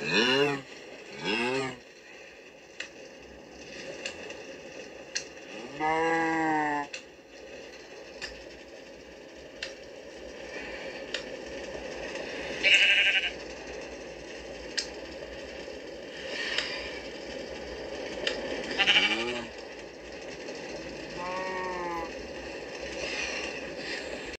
No.